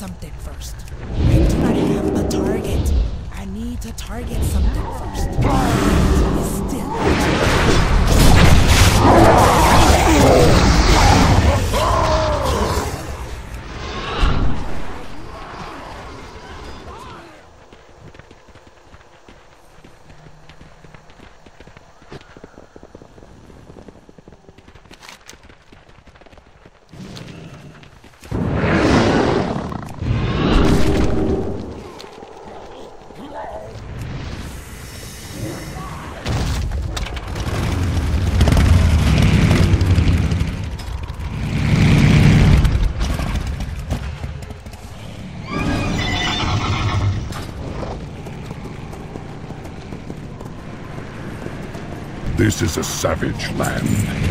something first. I do not have a target. I need to target something. This is a savage land.